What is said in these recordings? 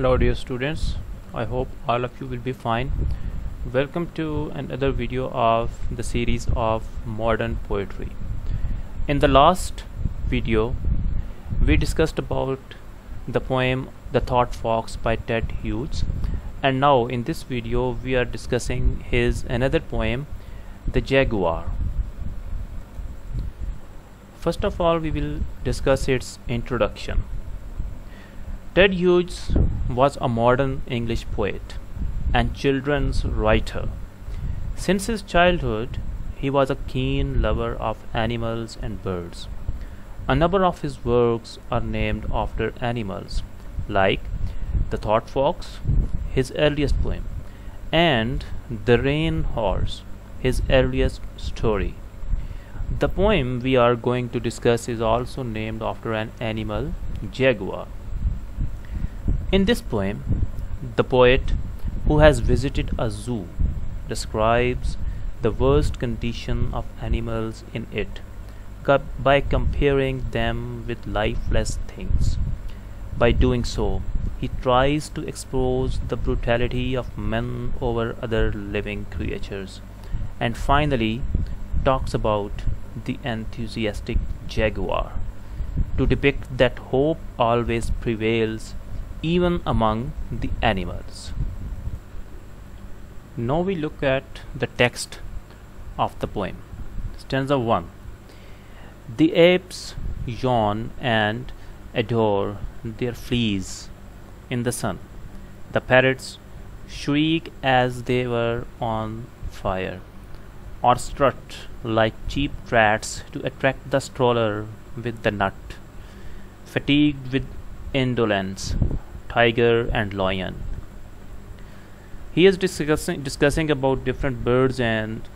hello dear students. I hope all of you will be fine. Welcome to another video of the series of modern poetry. In the last video we discussed about the poem The Thought Fox by Ted Hughes. And now in this video we are discussing his another poem The Jaguar. First of all we will discuss its introduction Ted Hughes was a modern English poet and children's writer. Since his childhood, he was a keen lover of animals and birds. A number of his works are named after animals, like The Thought Fox, his earliest poem, and The Rain Horse, his earliest story. The poem we are going to discuss is also named after an animal, jaguar. In this poem, the poet, who has visited a zoo, describes the worst condition of animals in it by comparing them with lifeless things. By doing so, he tries to expose the brutality of men over other living creatures, and finally talks about the enthusiastic jaguar to depict that hope always prevails even among the animals. Now we look at the text of the poem. Stanza 1 The apes yawn and adore their fleas in the sun. The parrots shriek as they were on fire, or strut like cheap rats to attract the stroller with the nut. Fatigued with indolence, tiger and lion. He is discussing discussing about different birds and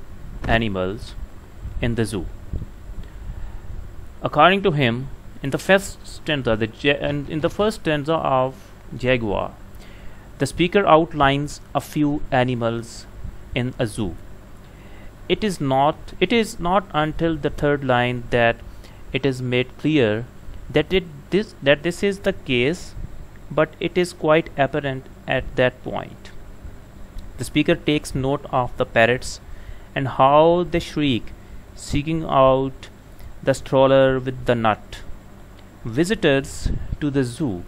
animals in the zoo. According to him in the first stanza the and in the first stanza of jaguar the speaker outlines a few animals in a zoo. It is not it is not until the third line that it is made clear that it this that this is the case but it is quite apparent at that point. The speaker takes note of the parrots and how they shriek, seeking out the stroller with the nut. Visitors to the zoo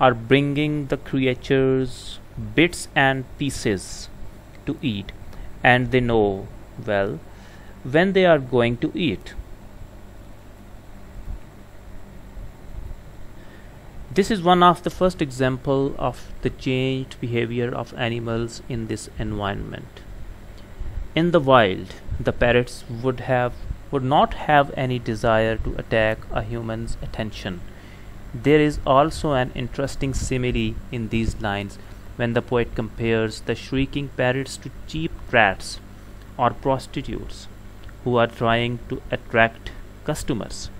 are bringing the creatures bits and pieces to eat, and they know well when they are going to eat. This is one of the first example of the changed behavior of animals in this environment. In the wild, the parrots would have would not have any desire to attack a human's attention. There is also an interesting simile in these lines when the poet compares the shrieking parrots to cheap rats or prostitutes who are trying to attract customers.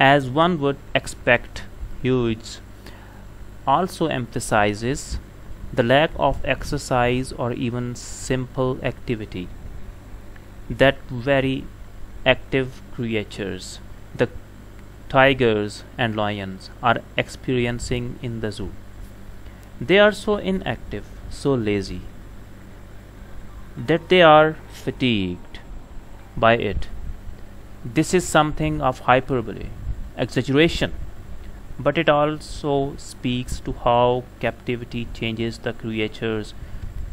As one would expect Hughes also emphasizes the lack of exercise or even simple activity that very active creatures, the tigers and lions, are experiencing in the zoo. They are so inactive, so lazy, that they are fatigued by it. This is something of hyperbole, exaggeration but it also speaks to how captivity changes the creatures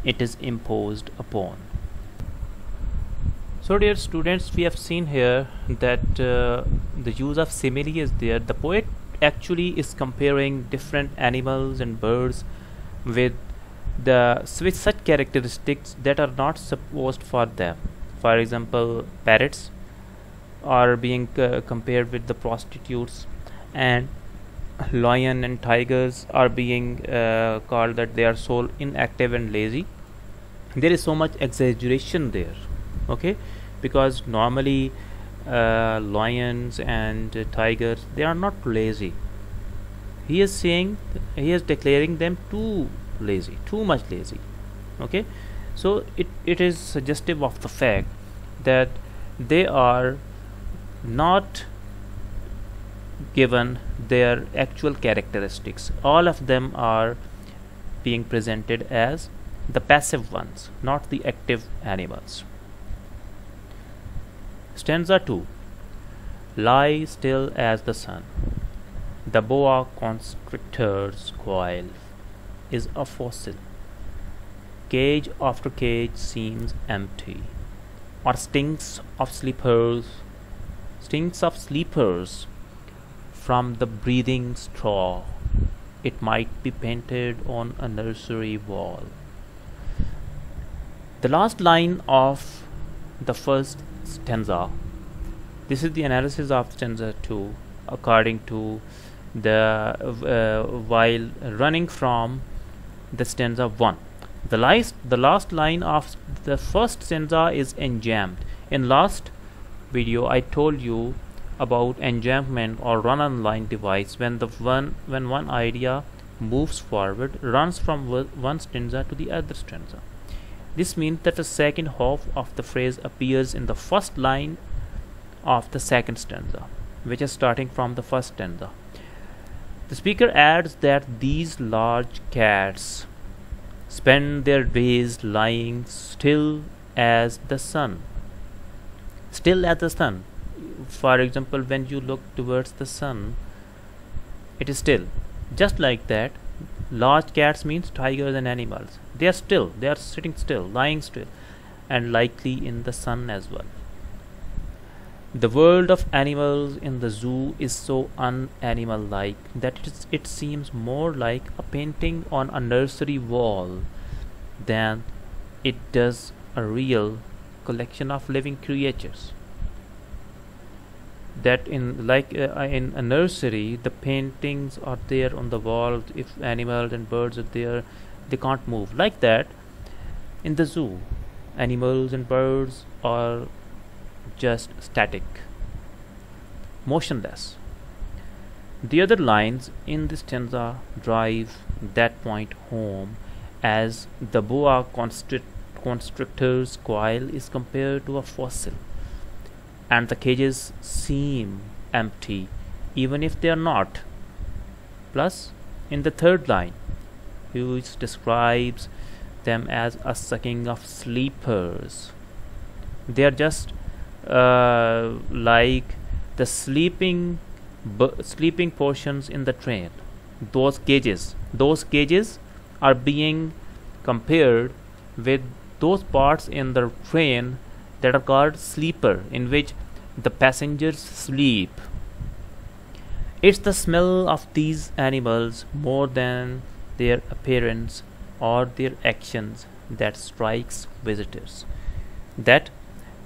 it is imposed upon. So dear students we have seen here that uh, the use of simile is there. The poet actually is comparing different animals and birds with the with such characteristics that are not supposed for them. For example parrots are being uh, compared with the prostitutes and lion and tigers are being uh, called that they are so inactive and lazy. There is so much exaggeration there okay? Because normally uh, lions and uh, tigers they are not lazy. He is saying he is declaring them too lazy too much lazy okay? So it, it is suggestive of the fact that they are not given their actual characteristics. All of them are being presented as the passive ones, not the active animals. Stanza 2 Lie still as the sun. The boa constrictor's coil is a fossil. Cage after cage seems empty, or stinks of sleepers, stinks of sleepers from the breathing straw. It might be painted on a nursery wall. The last line of the first stanza. This is the analysis of stanza 2 according to the uh, while running from the stanza 1 the last the last line of the first stanza is enjambed in last video i told you about enjambment or run on line device when the one when one idea moves forward runs from one stanza to the other stanza this means that the second half of the phrase appears in the first line of the second stanza which is starting from the first stanza the speaker adds that these large cats spend their days lying still as the sun. Still as the sun. For example, when you look towards the sun, it is still. Just like that, large cats means tigers and animals. They are still, they are sitting still, lying still, and likely in the sun as well. The world of animals in the zoo is so unanimal like that it, is, it seems more like a painting on a nursery wall than it does a real collection of living creatures. That in like uh, in a nursery, the paintings are there on the wall. If animals and birds are there, they can't move. Like that, in the zoo, animals and birds are just static, motionless. The other lines in this stanza drive that point home as the boa constrictor's coil is compared to a fossil and the cages seem empty even if they are not. Plus, in the third line, which describes them as a sucking of sleepers, they are just uh, like the sleeping sleeping portions in the train those cages those cages are being compared with those parts in the train that are called sleeper in which the passengers sleep it's the smell of these animals more than their appearance or their actions that strikes visitors that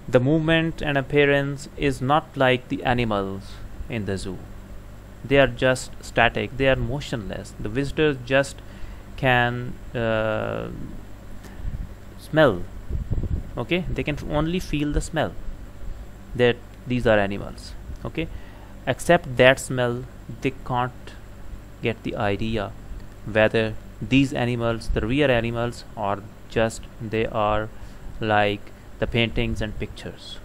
the movement and appearance is not like the animals in the zoo. They are just static, they are motionless. The visitors just can uh, smell. Okay, they can only feel the smell that these are animals. Okay, except that smell, they can't get the idea whether these animals, the real animals, or just they are like the paintings and pictures.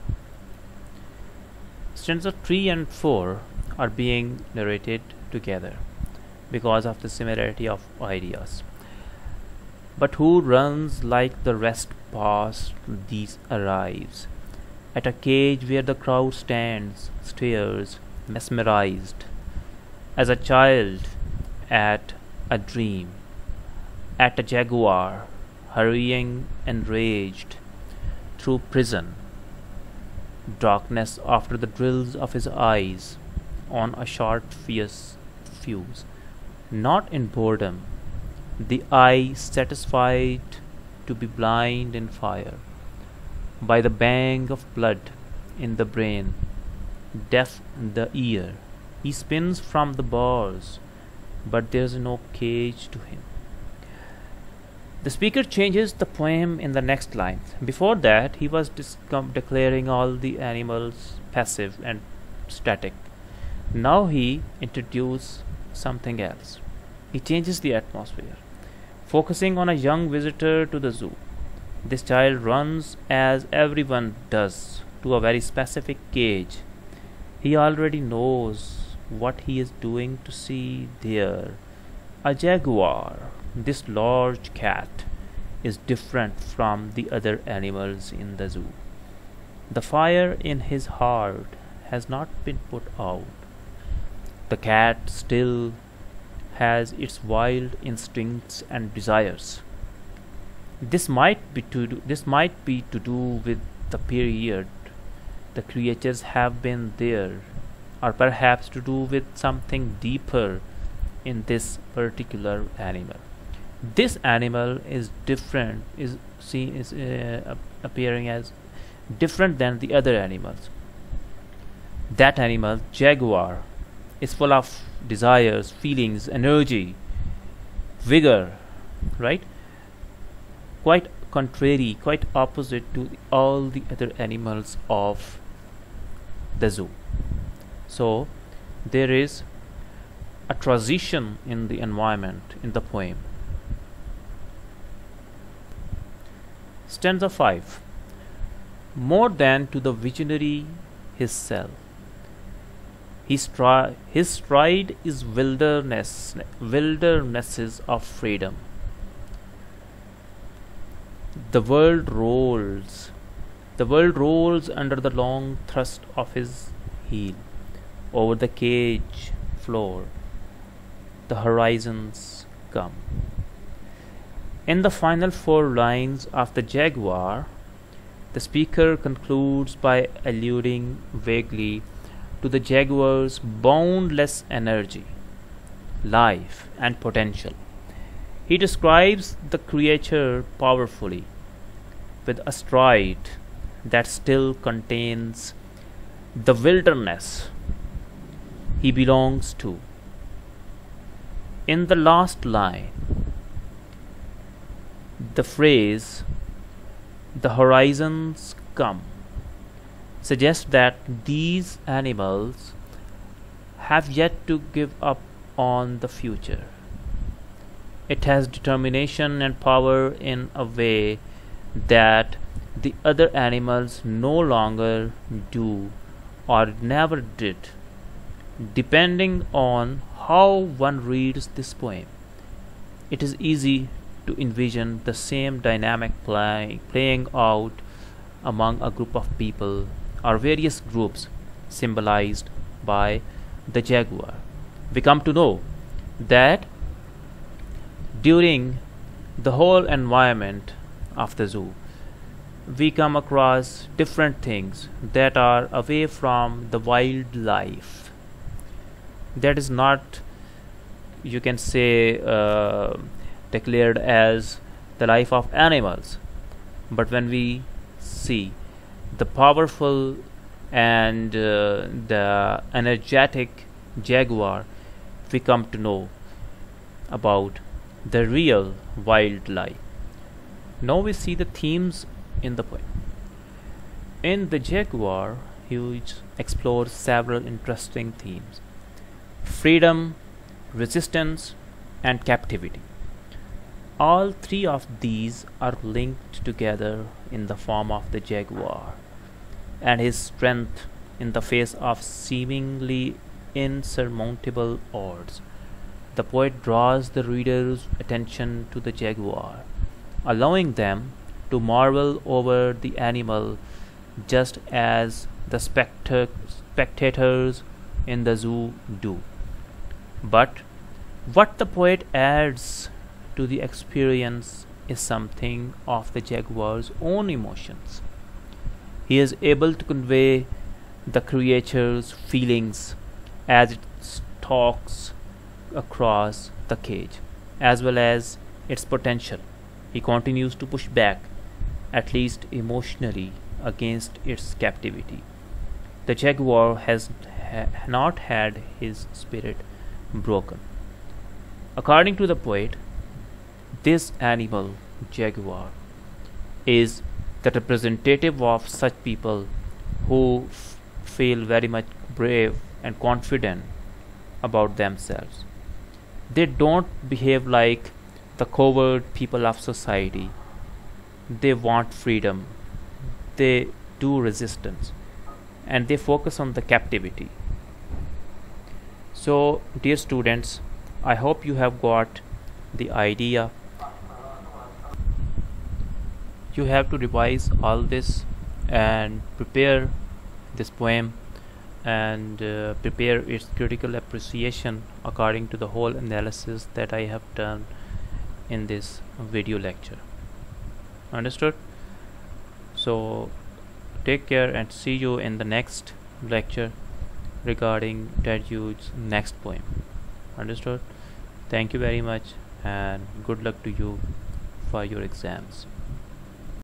Stanza 3 and 4 are being narrated together because of the similarity of ideas. But who runs like the rest past these arrives. At a cage where the crowd stands, stares, mesmerized, as a child at a dream, at a jaguar, hurrying enraged through prison, darkness after the drills of his eyes on a short fierce fuse, not in boredom, the eye satisfied to be blind in fire, by the bang of blood in the brain, deaf the ear. He spins from the bars, but there's no cage to him. The speaker changes the poem in the next line. Before that, he was declaring all the animals passive and static. Now he introduces something else. He changes the atmosphere, focusing on a young visitor to the zoo. This child runs as everyone does to a very specific cage. He already knows what he is doing to see there. A jaguar, this large cat, is different from the other animals in the zoo. The fire in his heart has not been put out. The cat still has its wild instincts and desires. This might be to do, this might be to do with the period the creatures have been there, or perhaps to do with something deeper in this particular animal. This animal is different, is seen is uh, appearing as different than the other animals. That animal, jaguar, is full of desires, feelings, energy, vigor, right? Quite contrary, quite opposite to all the other animals of the zoo. So there is a transition in the environment in the poem. Stanza 5 More than to the visionary his self. His, stri- his stride is wilderness, wildernesses of freedom the world rolls. The world rolls under the long thrust of his heel over the cage floor. The horizons come. In the final four lines of the Jaguar, the speaker concludes by alluding vaguely to the Jaguar's boundless energy, life, and potential. He describes the creature powerfully with a stride that still contains the wilderness he belongs to. In the last line, the phrase, the horizons come, suggests that these animals have yet to give up on the future. It has determination and power in a way that the other animals no longer do or never did, depending on how one reads this poem. It is easy to envision the same dynamic play, playing out among a group of people or various groups symbolized by the jaguar. We come to know that during the whole environment of the zoo we come across different things that are away from the wildlife that is not you can say uh, declared as the life of animals but when we see the powerful and uh, the energetic jaguar we come to know about the real wildlife now we see the themes in the poem. In The Jaguar, Hughes explores several interesting themes freedom, resistance, and captivity. All three of these are linked together in the form of the jaguar and his strength in the face of seemingly insurmountable odds. The poet draws the reader's attention to the jaguar allowing them to marvel over the animal just as the spectators in the zoo do. But what the poet adds to the experience is something of the jaguar's own emotions. He is able to convey the creature's feelings as it stalks across the cage, as well as its potential. He continues to push back, at least emotionally, against its captivity. The jaguar has ha not had his spirit broken. According to the poet, this animal, jaguar, is the representative of such people who feel very much brave and confident about themselves. They don't behave like the coward people of society. They want freedom. They do resistance. And they focus on the captivity. so dear students I hope you have got the idea you have to revise all this and prepare this poem and uh, prepare its critical appreciation according to the whole analysis that I have done in this video lecture. Understood? So take care and see you in the next lecture regarding Ted Hughes next poem. Understood? Thank you very much and good luck to you for your exams